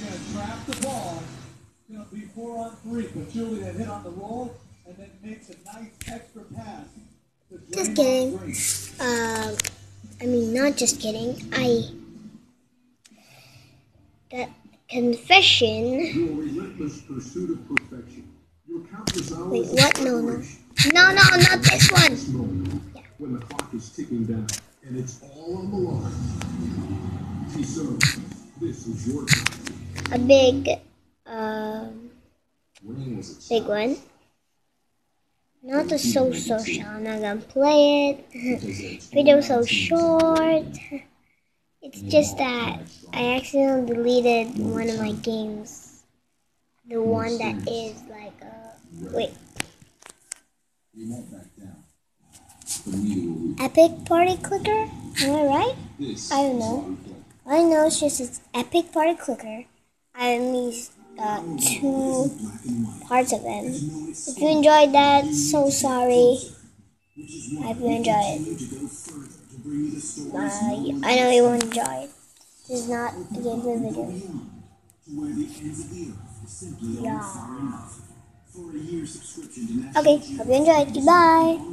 gonna trap the ball. It's gonna be four on three, but Julia hit on the roll and then makes a nice extra pass. Just kidding. Green. Um, I mean, not just kidding. I. That confession. Your relentless pursuit of perfection. Your countless hours Wait, what? No, no. No, no, not this one. This when the clock is ticking down and it's all on the line. T-Son, this is your time. A big, um, Winning was a big one. Not a so social. I'm not gonna play it. Video so short. It's just that I accidentally deleted one of my games. The one that is like a wait We won't back down. But neither will we. epic party clicker. Am I right? I don't know. I know it's just it's epic party clicker. I only uh, two parts of them. If you enjoyed that, so sorry. I hope you enjoy it. Uh, I know you won't enjoy it. This is not a gameplay video. Yeah. Okay, hope you enjoyed. Goodbye.